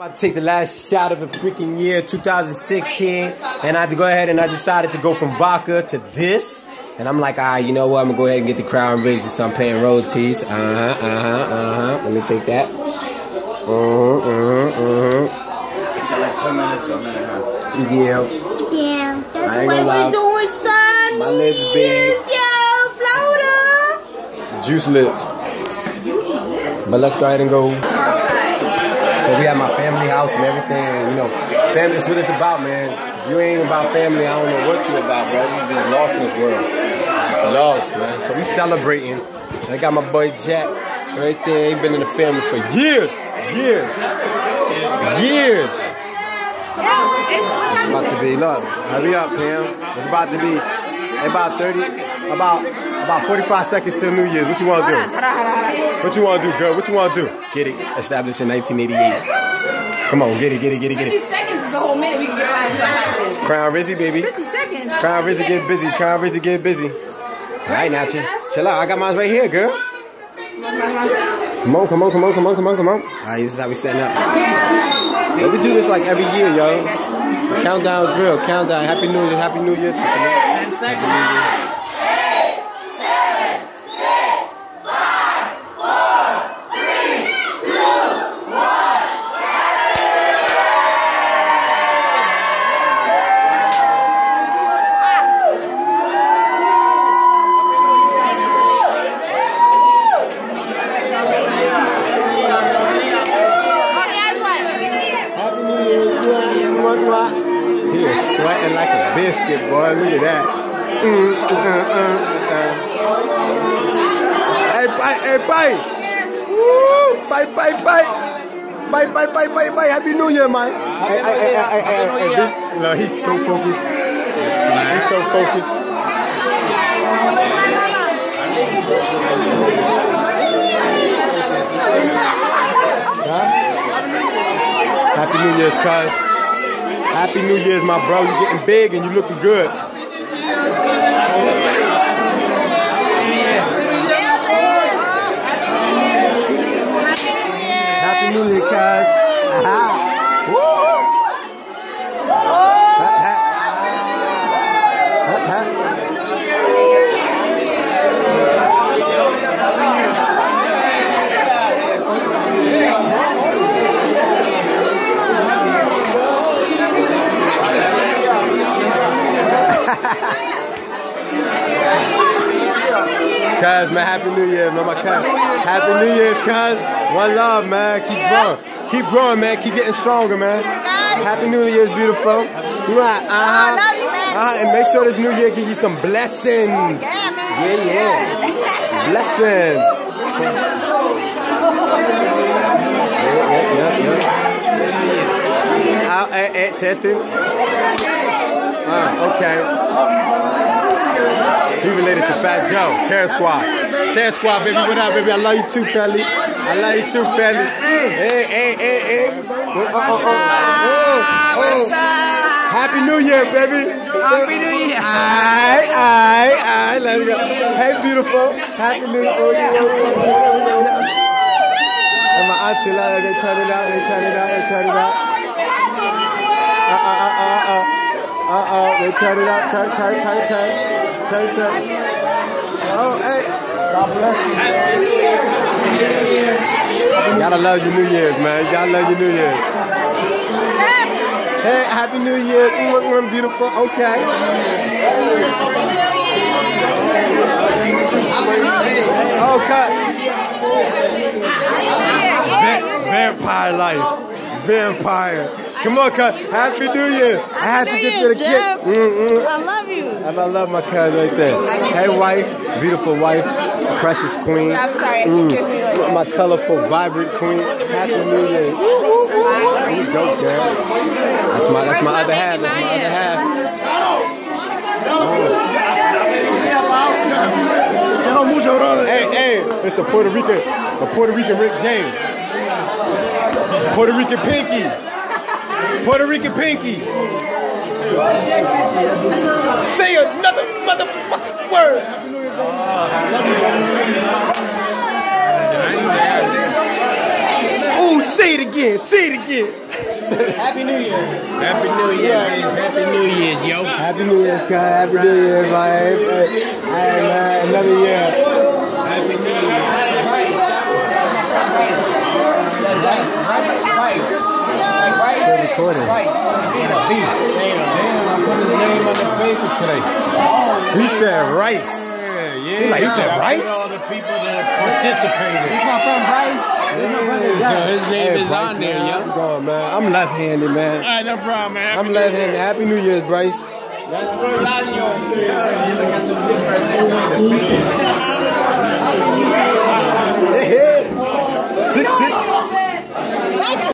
about to take the last shot of the freaking year 2016 and I had to go ahead and I decided to go from vodka to this and I'm like, all right, you know what? I'm gonna go ahead and get the Crown Ridge so I'm paying royalties. Uh huh, uh huh, uh huh. Let me take that. Uh huh, uh huh, uh huh. Like two minutes or a minute and. Yeah. Yeah, that's I ain't what gonna lie. we're doing, son. My lips big. Yeah, Florida. Juice lips. But let's go ahead and go. So we have my family house and everything. You know, family is what it's about, man. If you ain't about family, I don't know what you about, bro. You just lost in this world. Lost, man. So we celebrating. I got my boy Jack right there. He been in the family for years, years, years. It's about to be, look, hurry up, Pam. It's about to be about 30, about about 45 seconds till New Year's. What you want to do? What you want to do, girl? What you want to do? Get it established in 1988. Come on, get it, get it, get it, get it. 50 it. seconds is a whole minute. We can get around that. Crown Rizzy, baby. 50 seconds. Crown Rizzy get busy. Crown Rizzy get busy. All right, Nachi. Chill out. I got mine right here, girl. Come on, come on, come on, come on, come on, come on. All right, this is how we setting up. Yeah, we do this like every year, yo. Countdown's real. Countdown. Happy New Year. Happy New Year. Happy New Year. Oh, He is sweating like a biscuit, boy. Look at that. Mm, uh, uh. Hey, bye, hey, bye. Woo, bye, bye, bye. Bye, bye, bye, bye, bye. Happy New Year, man. Hey, hey, hey, hey, big- Look, he's so focused. He's so focused. Huh? Happy New Year's, cuz. Happy New Year's, my bro. You're getting big and you're looking good. Happy New Year, cuz. Cuz, man, Happy New Year, man, my cuz. Happy New Year's, cuz. One love, man. Keep growing. Keep growing, man. Keep getting stronger, man. Happy New Year's, beautiful. Right, uh-huh. love you, man. Uh-huh, and make sure this new year give you some blessings. Yeah, man. Yeah, yeah. Blessings. Yeah, yeah, yeah, yeah. Uh, eh, eh, testing. Uh, okay. He related to Fat Joe, Terror Squad. Terror Squad, baby. What up, baby? I love you too, Felly. I love you too, Felly. Hey, hey, hey, hey. Oh, oh, oh, oh. Oh, oh. Happy New Year, baby. Happy New Year. Aye, aye, aye. Let's go. Hey, beautiful. Happy New Year. And my auntie, like, they turn it out, they turn it out, they turn it out. Uh, uh, uh, uh, uh. Uh-oh, they turn it out, turn, turn, turn, turn, Oh, hey. God bless you. Gotta love your New Year's, man. You gotta love your New Year's. Hey, Happy New Year. Mwah, Beautiful. Okay. Okay. Va- vampire life. Vampire. Come on, cuz. Happy New Year. I had to get you the gift. I love you. And I love my cuz right there. Hey, wife. Beautiful wife. Precious queen. I'm sorry. Mm. My colorful, vibrant queen. Happy New Year. You dope, girl. That's my that's my other half. That's my other half. Hey, hey, it's a Puerto Rican, a Puerto Rican Rick James. Puerto Rican Pinky. Puerto Rican Pinky. Say another motherfucking word. Oh, say it again. Say it again. Happy New Year. Happy New Year. Happy New Year, yo. Happy New Year's, cuz. Happy New Year's, man. Hey, hey, man, uh, another year. Happy New Year. Today. He said rice. Yeah, yeah. He like- he said rice? all the people that participated. This my friend Bryce. This my brother So his name Hey, is Bryce, on there, man, how's it going, man? I'm left-handed, man. All right, no problem, man. I'm left-handed. Happy New Year's, Bryce. Hey, hey. Tick, tick.